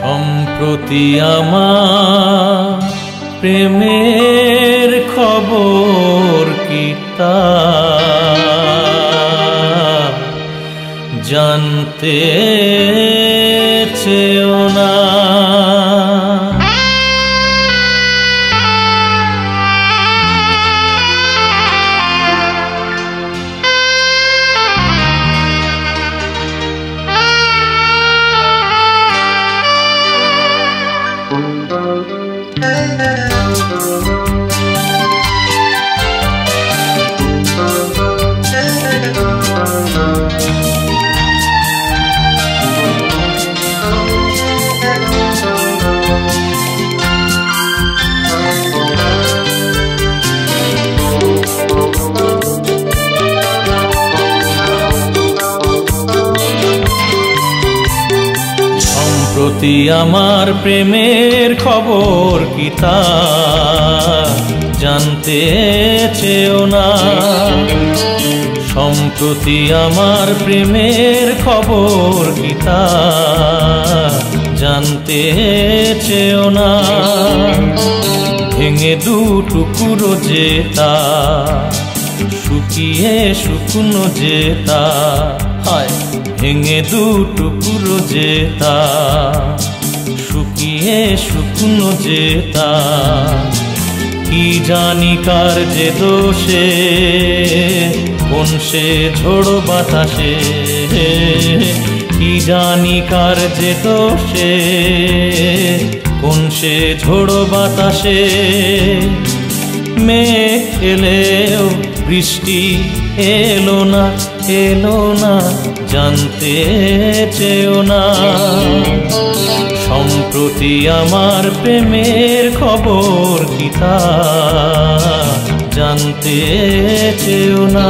সম্প্রতি আমার প্রেমের খবর কি তা? জানতে চেও সম্প্রতি আমার প্রেমের খবর কি তা জানতে চেও না? সম্প্রতি আমার প্রেমের খবর কি তা জানতে চেও না? ভেঙে দু টুকুরো যেতা শুকিয়ে শুকনো যেতা হায়। ভেঙে দু টুকুরো যেতা শুকিয়ে শুকনো যেতা কি জানি কার যে দোষে, কোন সে ঝোড়ো বাতাসে? কি জানি কার যে দোষে, কোন সে ঝোড়ো বাতাসে? মেঘ এলেও বৃষ্টি এলো না এলো না, জানতে চেও না। সম্প্রতি আমার প্রেমের খবর কিতা জানতে চেও না।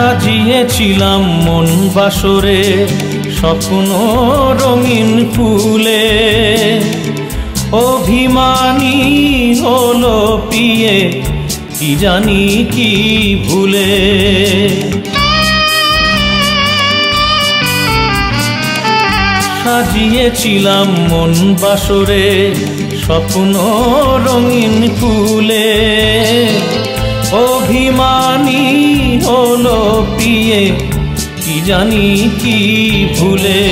সাজিয়েছিলাম মন বাসরে, স্বপ্ন রঙিন ফুলে। অভিমানী হলো পিয়ে, কি জানি কি ভুলে। সাজিয়েছিলাম মন বাসরে, স্বপ্ন রঙিন ফুলে। অভিমানী হলো পিয়ে কি জানি কি ভুলে?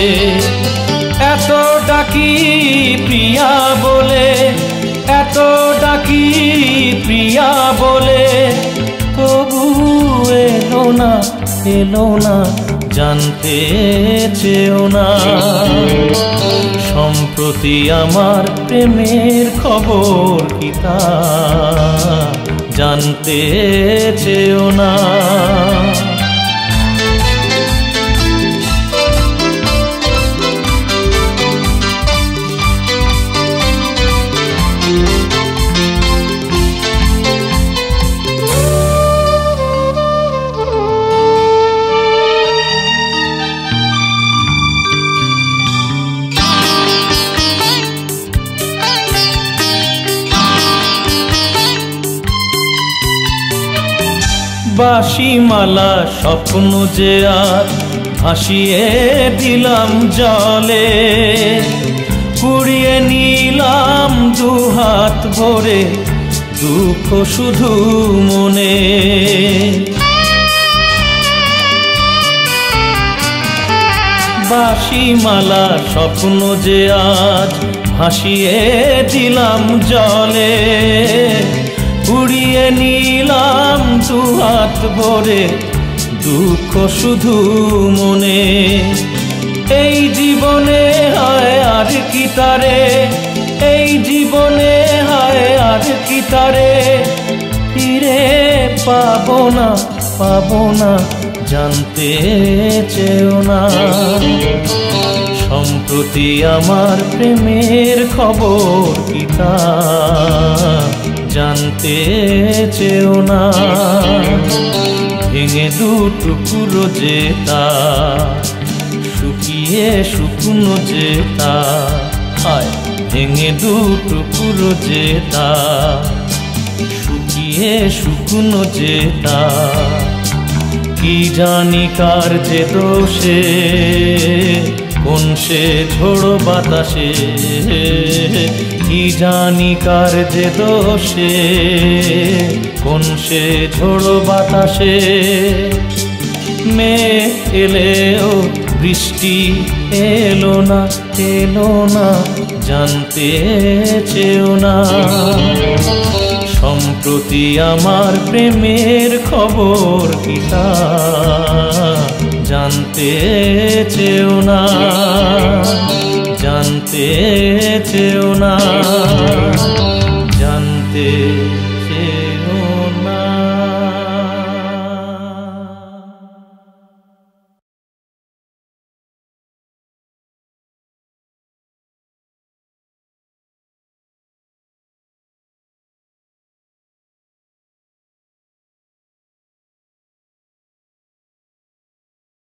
এত ডাকি প্রিয়া বলে, এত ডাকি প্রিয়া বলে, তবু এলো না এলো না, জানতে চেও না। সম্প্রতি আমার প্রেমের খবর কি তা? জানতে চেও না। বাসিমালা স্বপ্ন যে আর ভাসিয়ে দিলাম জলে। কুড়িয়ে নিলাম দু হাত ভরে, দুঃখ শুধু মনে। বাসিমালা স্বপ্ন যে আজ ভাসিয়ে দিলাম জলে। উড়িয়ে নিলাম হাত ভরে, দুঃখ শুধু মনে। এই জীবনে হয় আর কি তারে? এই জীবনে হয় আর কি তারে? ফিরে পাবো না পাবো না, জানতে চেও না। সম্প্রতি আমার প্রেমের খবর কি জানতে চেও না। ভেঙে দু টুকরো যে তা শুকিয়ে শুকনো যে তা হায়, ভেঙে দু টুকরো যে তা শুকিয়ে শুকনো যে তা কি জানি কার যে দোষে কোন সে ঝোড়ো বাতাসে? কি জানি কার যে দোষে? কোন সে ঝোড়ো বাতাসে? মেয়ে এলেও বৃষ্টি এলো না এলো না, জানতে চেও না। সম্প্রতি আমার প্রেমের খবর কিতা জানতে চেও না জানতে চেও না জানতে